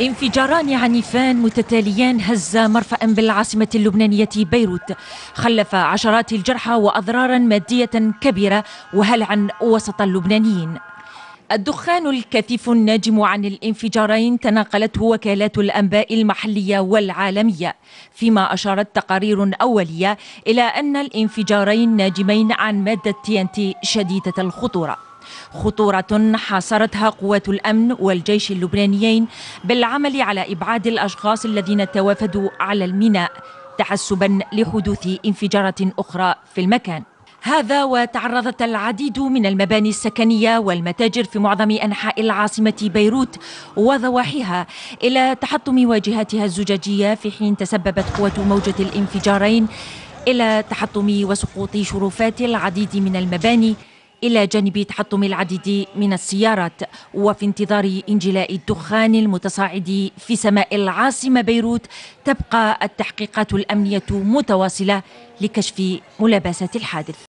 انفجاران عنيفان متتاليان هز مرفأ بالعاصمة اللبنانية بيروت. خلف عشرات الجرحى وأضرارا مادية كبيرة وهلعا وسط اللبنانيين؟ الدخان الكثيف الناجم عن الانفجارين تناقلته وكالات الأنباء المحلية والعالمية. فيما أشارت تقارير أولية إلى أن الانفجارين ناجمين عن مادة تي شديدة الخطورة. خطورة حاصرتها قوات الأمن والجيش اللبنانيين بالعمل على إبعاد الأشخاص الذين توافدوا على الميناء تحسبا لحدوث انفجارات أخرى في المكان. هذا وتعرضت العديد من المباني السكنية والمتاجر في معظم أنحاء العاصمة بيروت وضواحيها إلى تحطم واجهاتها الزجاجية في حين تسببت قوة موجة الانفجارين إلى تحطم وسقوط شرفات العديد من المباني إلى جانب تحطم العديد من السيارات وفي انتظار إنجلاء الدخان المتصاعد في سماء العاصمة بيروت تبقى التحقيقات الأمنية متواصلة لكشف ملابسات الحادث.